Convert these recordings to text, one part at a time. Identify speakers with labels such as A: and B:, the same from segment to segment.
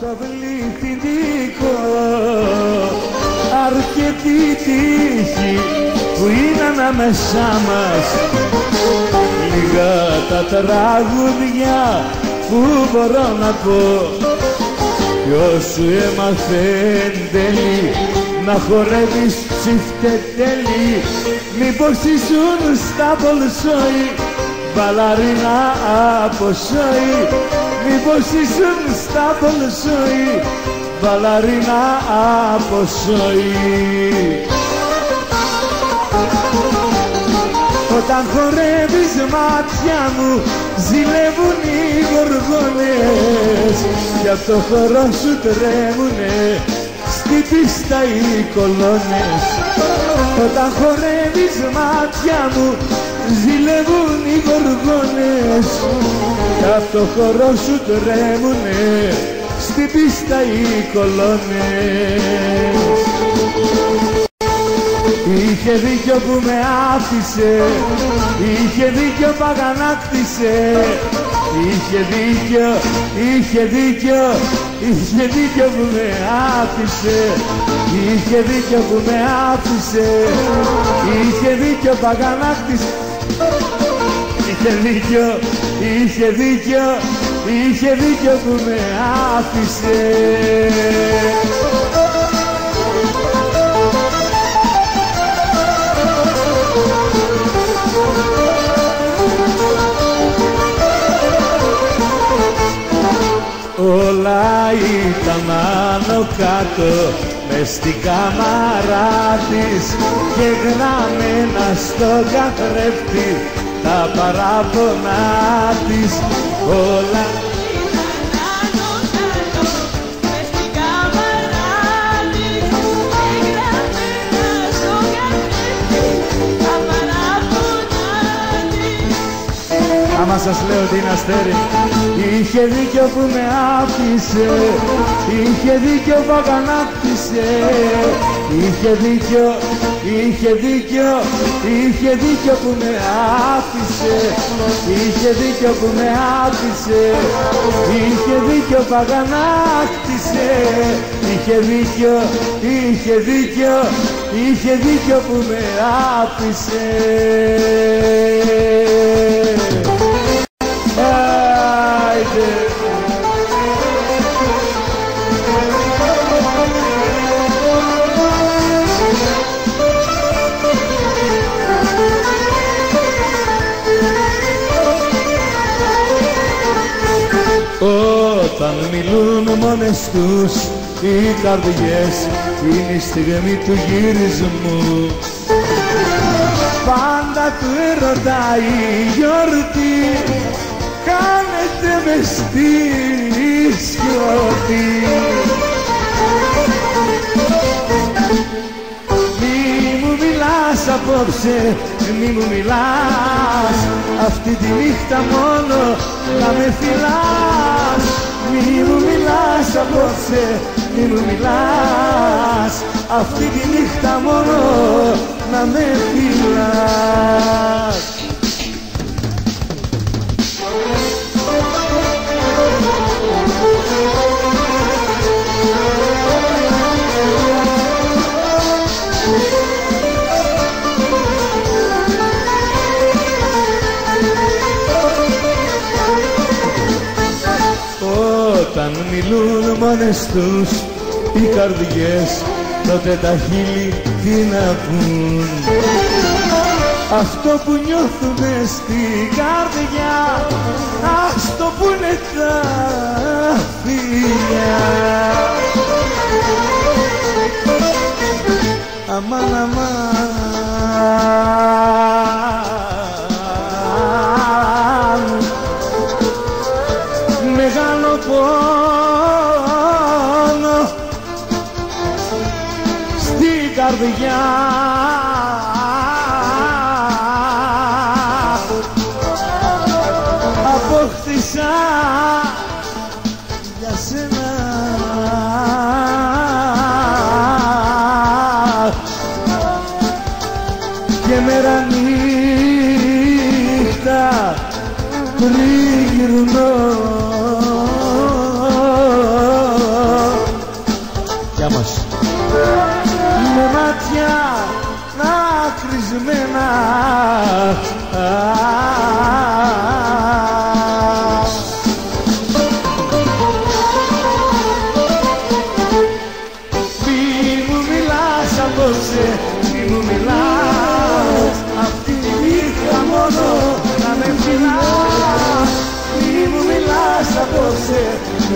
A: στο πληθυντικό αρκετή τύχη που είναι ανάμεσά μας. Λίγα τα τραγούδια που μπορώ να πω. Ποιος σου έμαθε εν τέλει να χορεύεις τσιφτετέλη μήπως ήσουν στα Πολσόη μπαλαρίνα από σόη μήπως ήσουν στα Πολσόη μπαλαρίνα από σόη όταν χορεύεις μάτια μου ζηλεύουν οι γοργόνες. Γι' αυτό χορό σου τρέμουνε στη πίστα οι κολόνες. Όταν χορεύεις μάτια μου ζηλεύουν οι γοργόνες γι' αυτό χορό σου τρέμουνε στη πίστα οι κολόνες. Είχε δίκιο που με άφησε, είχε δίκιο που αγανάκτησε. Είχε δίκιο, είχε δίκιο, είχε δίκιο που με άφησε. Είχε δίκιο που με άφησε, είχε δίκιο που αγανάκτησε Είχε δίκιο, είχε δίκιο, είχε δίκιο που με άφησε. Όλα ήταν άνω κάτω μες στην κάμαρά της και γραμμένα στο καθρέφτη τα παράπονά της. Όλα Άμα σας λέω ότι είναι αστέρι Είχε δίκιο που με άφησε Είχε δίκιο που αγανάκτησε Είχε δίκιο, είχε δίκιο Είχε δίκιο που με άφησε. Είχε δίκιο που με άφησε. Είχε δίκιο που αγανάκτησε Είχε δίκιο, είχε δίκιο Είχε δίκιο που με άφησε Όταν μιλούν μόνες τους οι καρδιές είναι η στιγμή του γυρισμού. Πάντα του έρωτα η γιορτή κάνετε με στη σιωπή Μη μου μιλάς απόψε, μη μου μιλάς αυτή τη νύχτα μόνο να με φυλάς. Μη μου μιλάς απόψε, μη μου μιλάς. Αυτή τη νύχτα μόνο να με φυλάς μιλούν μόνες τους οι καρδιές τότε τα χείλη τι να πουν. Αυτό που νιώθουνε στην καρδιά ας το πούνε τα καρδιά. Απόκτησα για σένα. Και μέρα νύχτα τριγυρνώ σε μου μιλάς. Αυτή τη νύχτα μόνο να με φιλάς Μη μου μιλάς απόψε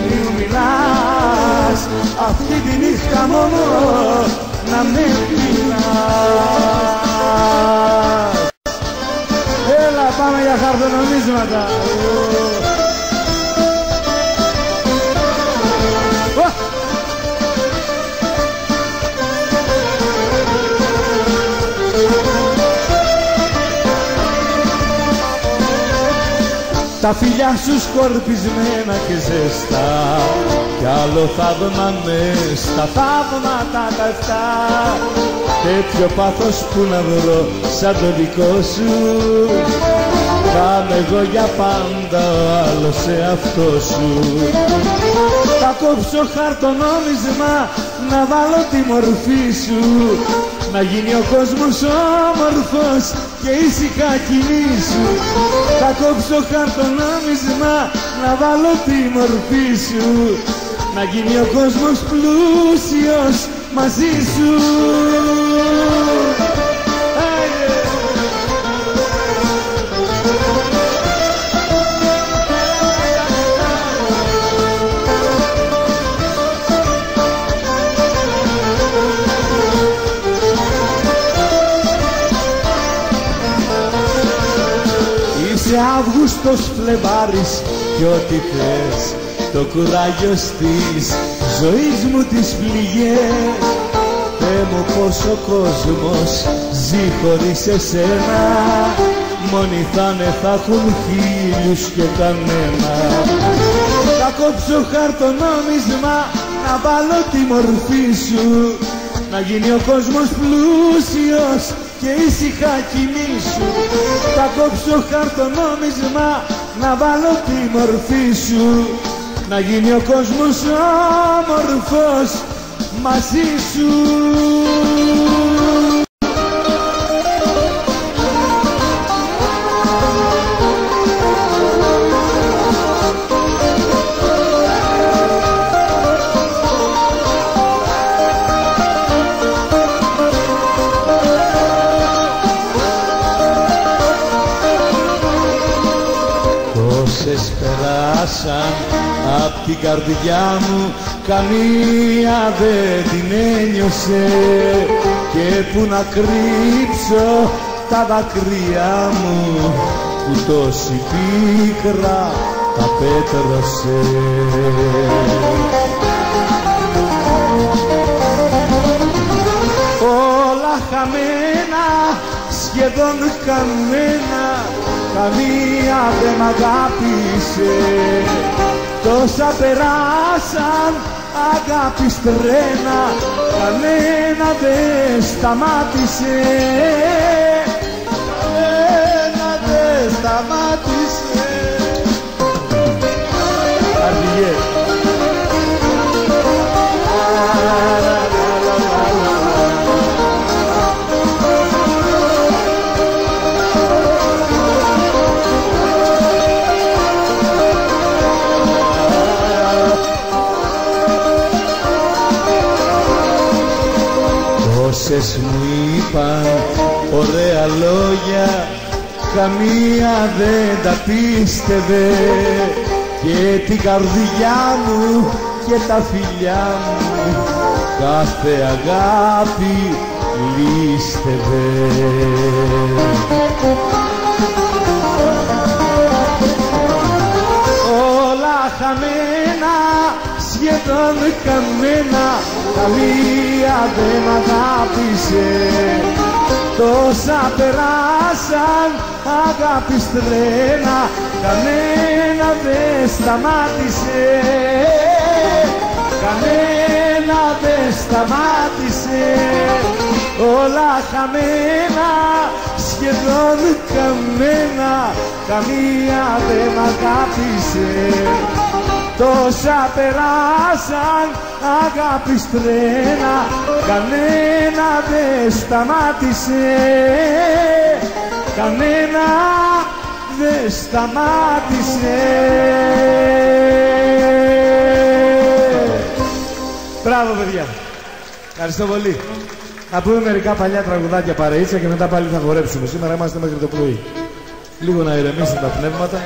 A: Μη μου μιλάς. Αυτή τη νύχτα μόνο να με φιλάς Έλα πάμε για χαρτονομίσματα Τα φιλιά σου σκορπισμένα και ζεστά Κι άλλο θαύμα μες στα θαύματα τα εφτά Τέτοιο πάθος που να βρω σαν το δικό σου Θα εγώ για πάντα ο άλλος σε αυτό σου. Θα κόψω χαρτονόμισμα να βάλω τη μορφή σου. Να γίνει ο κόσμος όμορφος και ήσυχα σου. Θα κόψω χαρτονόμισμα να βάλω τη μορφή σου. Να γίνει ο κόσμος πλούσιος μαζί σου Είσαι Αύγουστος Φλεβάρης κι ό,τι θες το κουράγιο στις ζωής μου τις πληγές Θε μου πως ο κόσμος ζει χωρίς εσένα. Μόνοι θα θα έχουν χίλιους και κανένα. Θα κόψω χαρτονόμισμα να βάλω τη μορφή σου. Να γίνει ο κόσμος πλούσιος και ήσυχα κοιμήσου Θα κόψω χαρτονόμισμα να βάλω τη μορφή σου. Να γίνει ο κόσμος όμορφος μαζί σου περάσαν απ' την καρδιά μου καμία δεν την ένιωσε και που να κρύψω τα δακρύα μου που τόση πίκρα τα πέτρωσε. Όλα χαμένα, σχεδόν καμένα καμία δεν μ' αγάπησε. Τόσα περάσαν αγάπη στρένα κανένα δεν σταμάτησε. Κανένα δεν σταμάτησε ωραία λόγια καμία δεν τα πίστευε και την καρδιά μου και τα φιλιά μου κάθε αγάπη λύστευε. Όλα χαμένα σχεδόν καμένα καμία δεν μ' αγάπησε τόσα περάσαν αγάπη στρένα κανένα δεν σταμάτησε. Κανένα δεν σταμάτησε. Όλα χαμένα σχεδόν καμένα καμία δεν μ' αγάπησε. Τόσα περάσαν αγάπη στρένα κανένα δεν σταμάτησε κανένα δεν σταμάτησε Μπράβο παιδιά Ευχαριστώ πολύ να πούμε μερικά παλιά τραγουδάκια παρεΐτσα και μετά πάλι θα χορέψουμε. Σήμερα είμαστε μέχρι το πρωί. Λίγο να ηρεμήσουν τα πνεύματα.